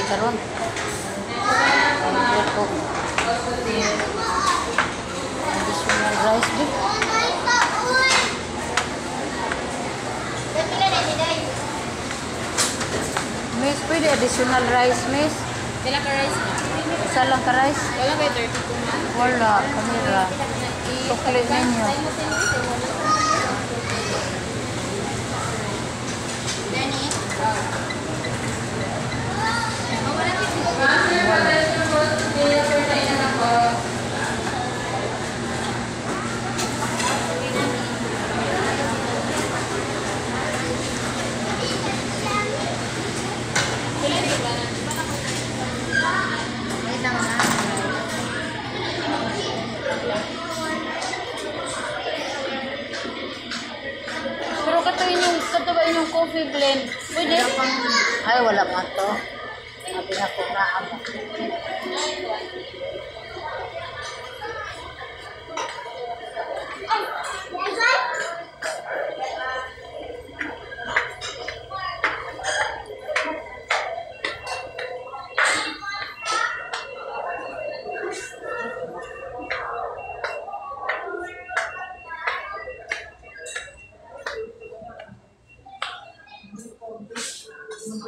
lagi karon. Ang ko. Additional rice din. Miss, pwede additional rice, miss. Kailan ka rice? Isa lang ka rice. Wala ba 32 man? Wala, kamera. Sukli ninyo. Danny? Coffee blend? Pwede? Ay, wala nga to. Sabi na ako. Oh.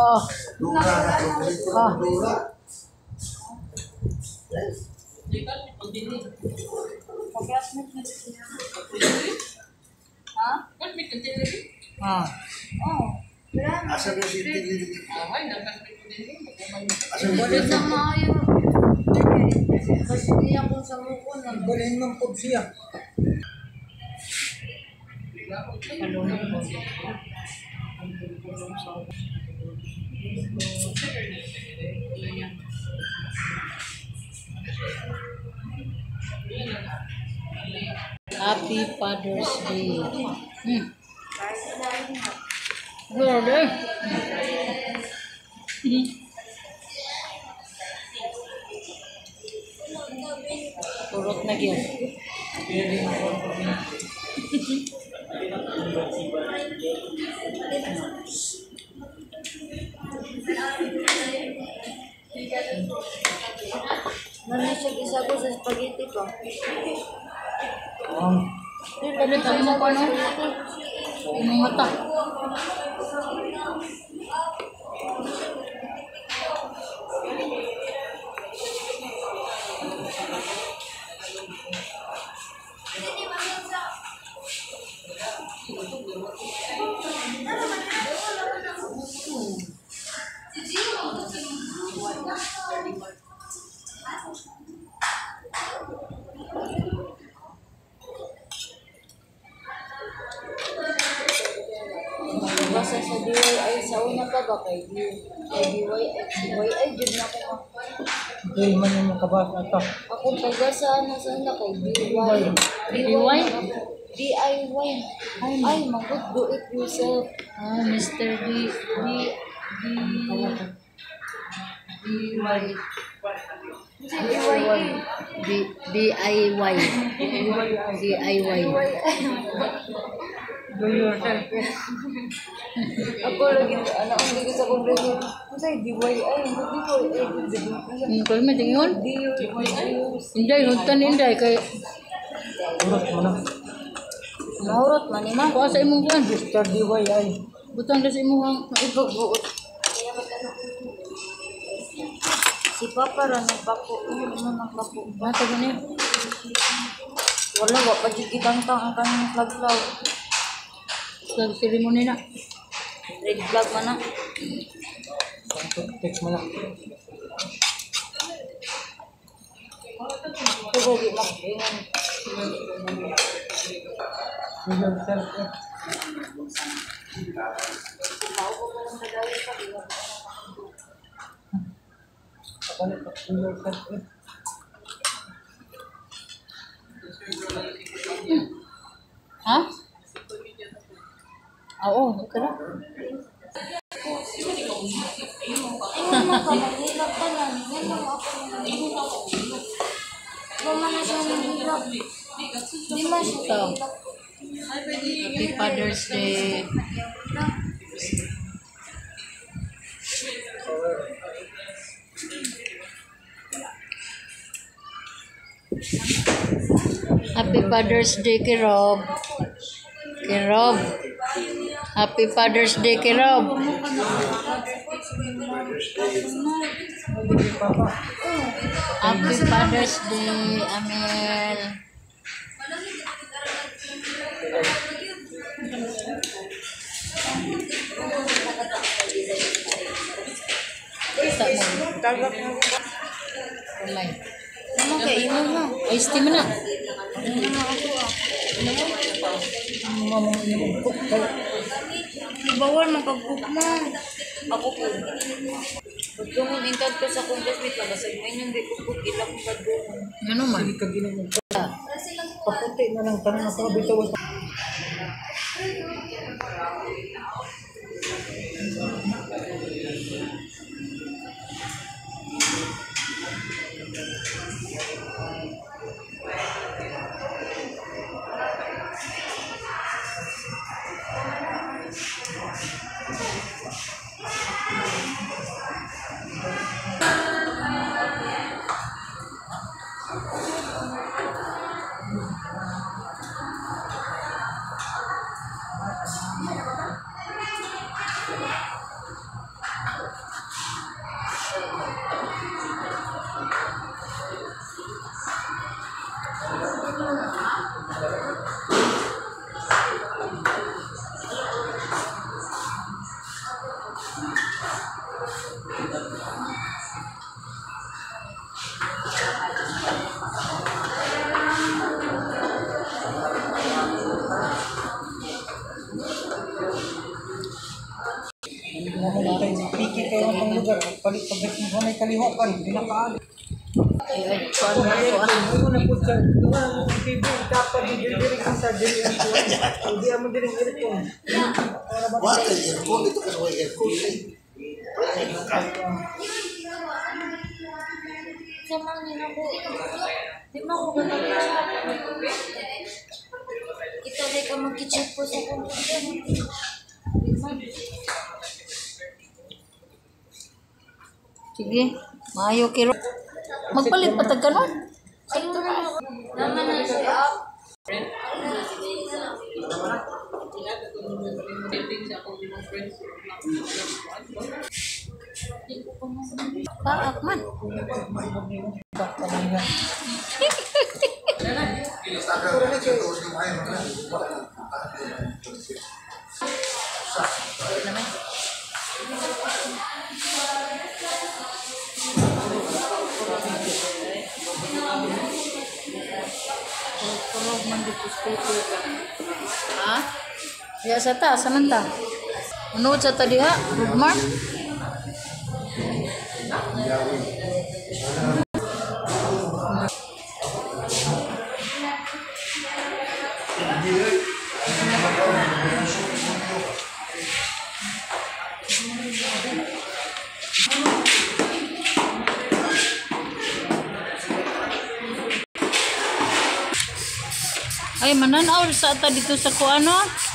Oh. Ah. Asa ba si Tigil? Ulit na maayo. Kasi iyak ko sa muko na. Balhin ng pag siya. Happy Father's Day. Hmm. Good day. Hmm. Turot na gyud. Mami siya isa ko sa spaghetti ko. Um, tayo mo ko ano? Imong mata. Basta sa DIY sa una pa ba kay D kay DIY DIY jud na ko. dahil man yung makabasa ito. Ako taga sa ano sa una kay DIY. DIY? DIY. Ay, magod do it yourself. Ah, Mr. D. D. D. D-Y. DIY. D. D-I-Y. D-I-Y. Do yourself. Ako lagi ano ang dito sa kongreso. Kasi DIY ay DIY ay Hmm, kaya may tingin DIY. Inday, hugtan inday kay Urot mo na. Mahurot man ni ma. kuha sa imong kuan. Mr. DYI. Butang na sa imong Ibagbuot. Si Papa ra nang bako. Ano nang bako? Mata gani. Wala wa pa jud kitang tang ang kanang flag-flag. Sa ceremony na. Red flag man na. Text mo na. Pero di mag-ingon. Do yourself. eh. Kapalit at do yourself. eh. Ha? Ah, Oo, okay na. Ano man ka maghilap ka na. Yan lang ako maghilap. Ba man na siya maghilap. Siya Ito. maghilap. Happy Father's Day. Happy Father's Day kay Rob. Kay Rob. Happy Father's Day kay Rob. Happy Father's Day, Amel. Tagap na ko. Umay. Ano kay imo mo? Ah. Bawal makag-cook mo. Ako po. Pag tungod intad ko sa kong classmate ka, basag may nang di ko cook ilang kadungan. Ano man? Hindi ka ginamit. Paputi na lang tanong ako. Bitaw mo. Ano na po sa mga TV. Dapat didiri ka sa diri ang tuwan. Hindi mo diri earphone. What is your phone? Ito ka sa aircon. Sama niya na ko. Di mo ako katapos. Ito rin ka mag-kitchen po sa kong Di man. Sige, maayo kay Rob. Magpalit pa tag kanon. Ito na ako. Naman na siya up. Paak man. naman. Ya sa ta, saman ta? Ano sa ta diha? Rugmar? Ay, mananaw sa ata dito sa kuano.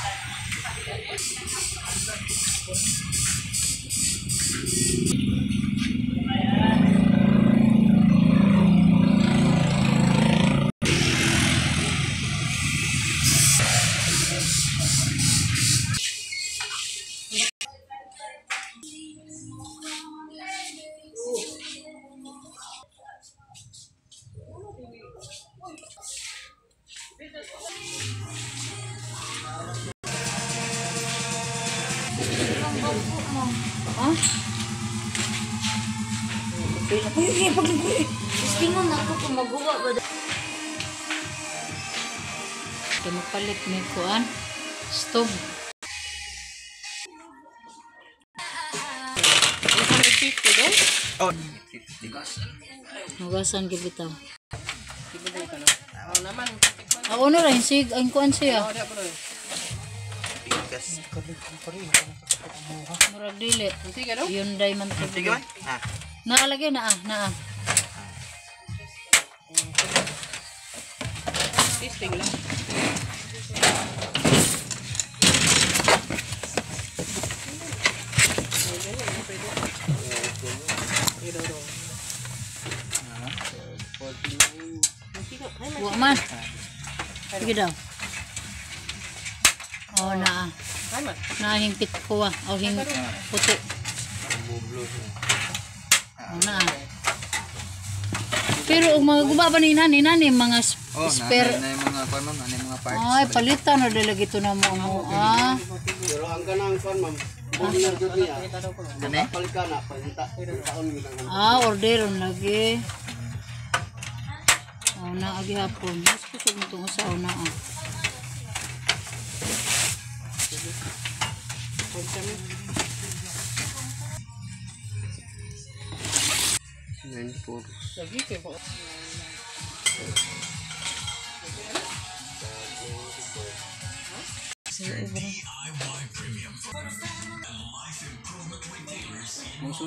Uy, uy, pag Istingon ako kung magawa ba. Kaya mapalit may kuan. Stove. 850 daw? Oh. Magasan gibitaw. Ako na rin, sig, ang kuan siya. Tigas. Murag dili. Hyundai man. Sige ba? Ha. Nakalagay na ah, na ah. Testing lang. Buwa man. Sige daw. Oh, na ah. Ano? Nahingpit ko ah. O hing ano? puti na. Pero ang mga gubaba ni nani, nani, mga Oh, spare. na, na yung mga kuwan ma'am, yung mga parts. Ay, palitan na dala gito na mo mo. Ah, Pero ang kanang fan ma'am, ah, order lagi. Oh, na agi hapon. Mas kusog mo tungo sa una ah.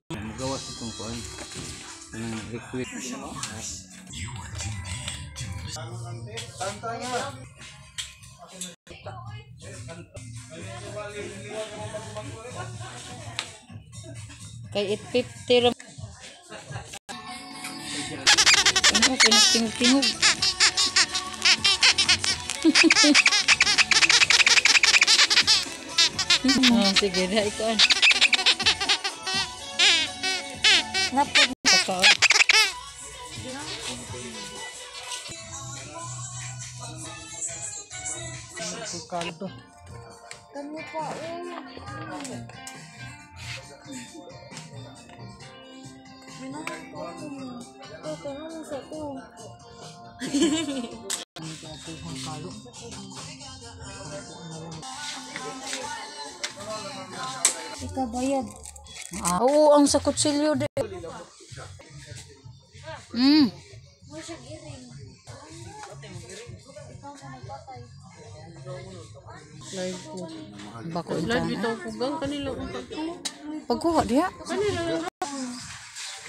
Magawas itong kuwan. Anong liquid. Kay 850 pinagtingog-tingog. oh, sige na, ikaw. Napag Papa. Kaldo. Ikaw bayad. Ah, oo, ang sa kutsilyo de. Mm. Live po. Bako Live ito. bitaw po gang kanila kung tagto. Pagkuha diha. Naway king.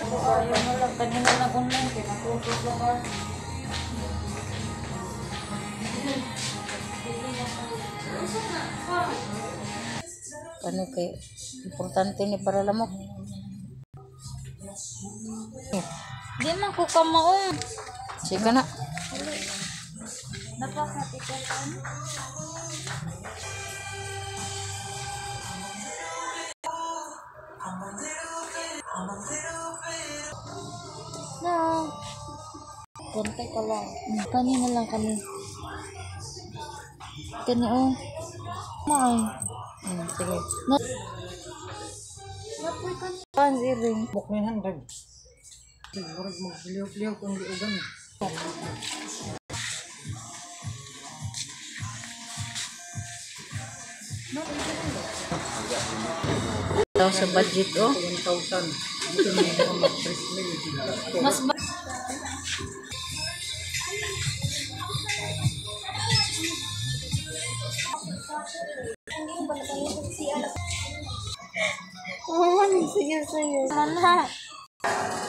Kanina lang online, pinatutok lang ka. Ano kay importante ni para lamok. Di man ko kamaong. Sige na. Napakatikan. Konti ka lang. Kanina lang kami. Kani oh. Maay. Hmm, sige. Na. Napoy ka. Pan iring. Buk ni handag. Murag magliw-liw kung liugan. Daw sa budget oh. 1,000. Ito na yung mga mag-press mail. Mas ba 这是隐藏